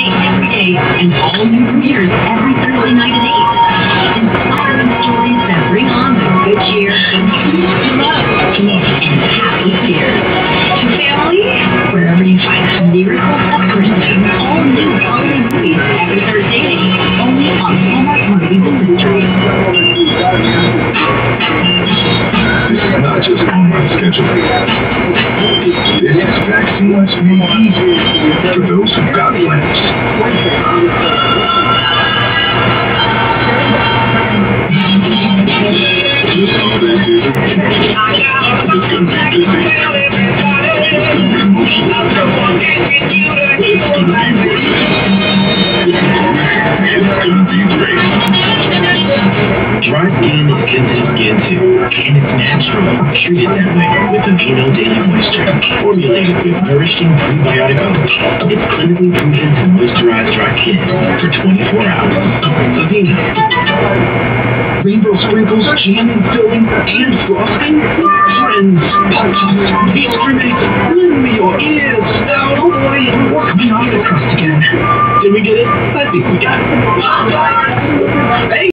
day, every day, and all new premieres every Thursday night at 8. Inspiring stories that bring on the good cheer, love, to love, and happy tears. To family, wherever you find miracles of Christmas, all new holiday movies every Thursday 8, only on Hallmark Movies and Mysteries. Not just on schedule. Vaccines made easy for those who've got plans. Skin is good to and it's natural. Treat it that way with Aveeno Daily Moisture, formulated with nourishing prebiotic oats. It's clinically proven to moisturize dry skin for 24 hours. Aveeno. Rainbow sprinkles, jam and filling, and frosting? Friends, tarts, pastry mix, lend me your ears. Oh boy, coming off the crust again. Did we get it? I think we got it.